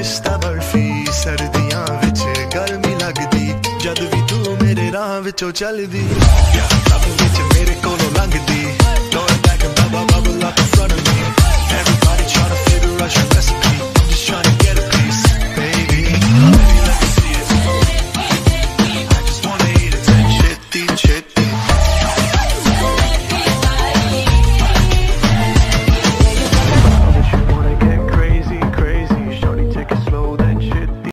ਪਿਸਤਾ ਬਰਫੀ ਸਰਦੀਆਂ ਵਿੱਚ ਗਰਮੀ ਲੱਗਦੀ ਜਦ ਵੀ ਤੂੰ ਮੇਰੇ ਰਾਹ ਵਿੱਚੋਂ ਚੱਲਦੀ।